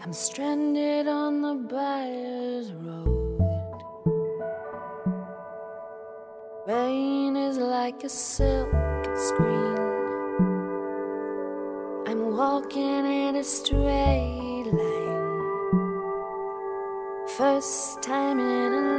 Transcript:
I'm stranded on the Byres Road. Rain is like a silk screen. I'm walking in a straight line. First time in a